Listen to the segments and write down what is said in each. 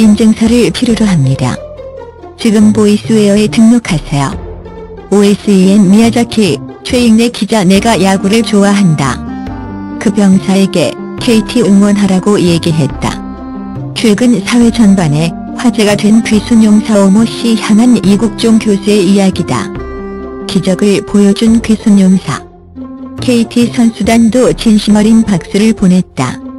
인증서를 필요로 합니다. 지금 보이스웨어에 등록하세요. OSEN 미야자키, 최익래 기자 내가 야구를 좋아한다. 그 병사에게 KT 응원하라고 얘기했다. 최근 사회 전반에 화제가 된 귀순용 사오모 씨 향한 이국종 교수의 이야기다. 기적을 보여준 귀순용사. KT 선수단도 진심 어린 박수를 보냈다.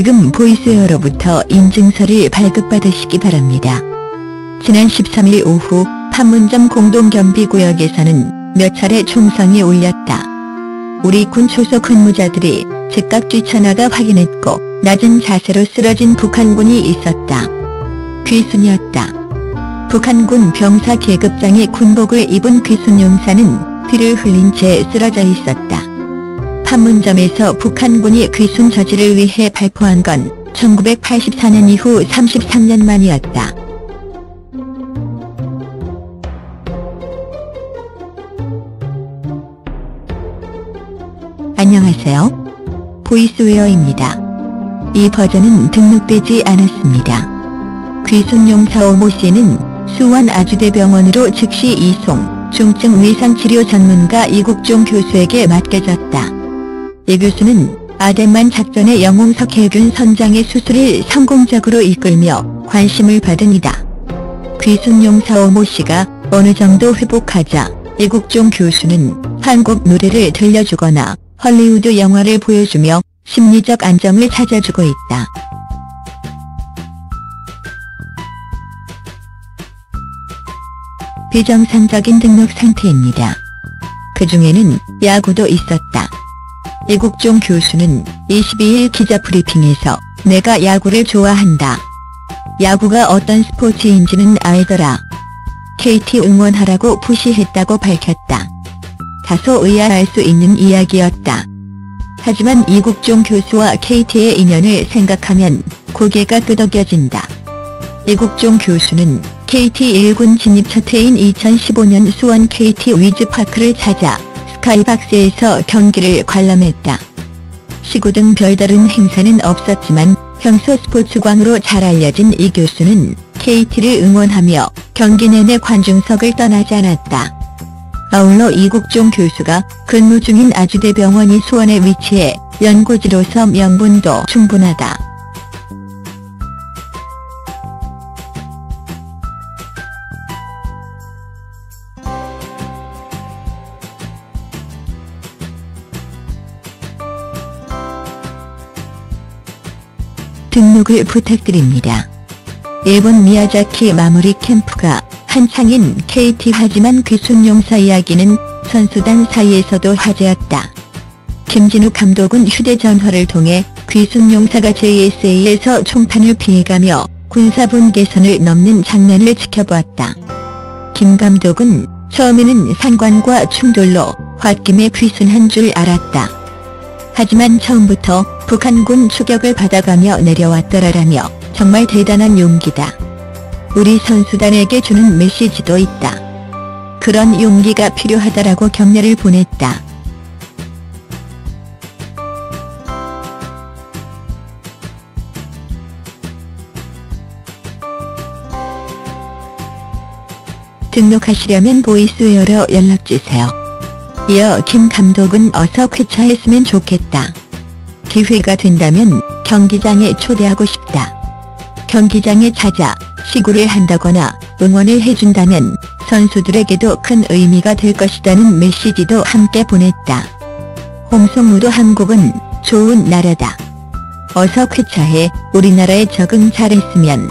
지금 보이스웨어로부터 인증서를 발급받으시기 바랍니다. 지난 13일 오후 판문점 공동경비구역에서는 몇 차례 총성이 울렸다. 우리 군 초소 근무자들이 즉각 뛰쳐나가 확인했고 낮은 자세로 쓰러진 북한군이 있었다. 귀순이었다. 북한군 병사 계급장의 군복을 입은 귀순 용사는 피를 흘린 채 쓰러져 있었다. 판문점에서 북한군이 귀순 저지를 위해 발포한 건 1984년 이후 33년 만이었다. 안녕하세요. 보이스웨어입니다. 이 버전은 등록되지 않았습니다. 귀순용 사오 모 씨는 수원 아주대병원으로 즉시 이송, 중증 외상치료 전문가 이국종 교수에게 맡겨졌다. 이 교수는 아덴만 작전의 영웅 석 해균 선장의 수술을 성공적으로 이끌며 관심을 받은 이다. 귀순용 사오모 씨가 어느 정도 회복하자 이국종 교수는 한국 노래를 들려주거나 헐리우드 영화를 보여주며 심리적 안정을 찾아주고 있다. 비정상적인 등록 상태입니다. 그 중에는 야구도 있었다. 이국종 교수는 22일 기자 브리핑에서 내가 야구를 좋아한다. 야구가 어떤 스포츠인지는 알더라. KT 응원하라고 푸시했다고 밝혔다. 다소 의아할 수 있는 이야기였다. 하지만 이국종 교수와 KT의 인연을 생각하면 고개가 끄덕여진다. 이국종 교수는 KT 1군 진입 첫 해인 2015년 수원 KT 위즈파크를 찾아 스카이박스에서 경기를 관람했다. 시구 등 별다른 행사는 없었지만 평소 스포츠광으로 잘 알려진 이 교수는 KT를 응원하며 경기 내내 관중석을 떠나지 않았다. 아울러 이국종 교수가 근무 중인 아주대병원이 수원에 위치해 연고지로서 명분도 충분하다. 등록을 부탁드립니다. 일본 미야자키 마무리 캠프가 한창인 KT 하지만 귀순용사 이야기는 선수단 사이에서도 화제였다. 김진욱 감독은 휴대전화를 통해 귀순용사가 JSA에서 총탄을 피해가며 군사분 계선을 넘는 장면을 지켜보았다. 김 감독은 처음에는 상관과 충돌로 홧김에 귀순한 줄 알았다. 하지만 처음부터 북한군 추격을 받아가며 내려왔더라라며 정말 대단한 용기다. 우리 선수단에게 주는 메시지도 있다. 그런 용기가 필요하다라고 격려를 보냈다. 등록하시려면 보이스웨어로 연락주세요. 이어 김 감독은 어서 쾌차했으면 좋겠다. 기회가 된다면 경기장에 초대하고 싶다. 경기장에 찾아 시구를 한다거나 응원을 해준다면 선수들에게도 큰 의미가 될 것이라는 메시지도 함께 보냈다. 홍성무도 한국은 좋은 나라다. 어서 쾌차해 우리나라에 적응 잘했으면